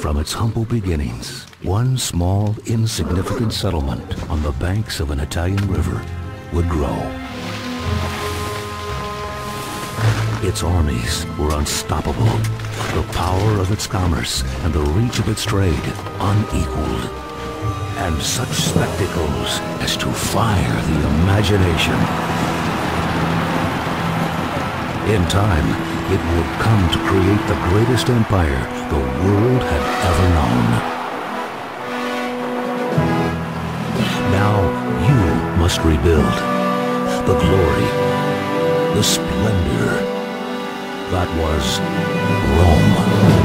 From its humble beginnings, one small, insignificant settlement on the banks of an Italian river would grow. Its armies were unstoppable, the power of its commerce and the reach of its trade unequaled, and such spectacles as to fire the imagination. In time, it would come to create the greatest empire the world had ever known. Now you must rebuild the glory, the splendor that was Rome.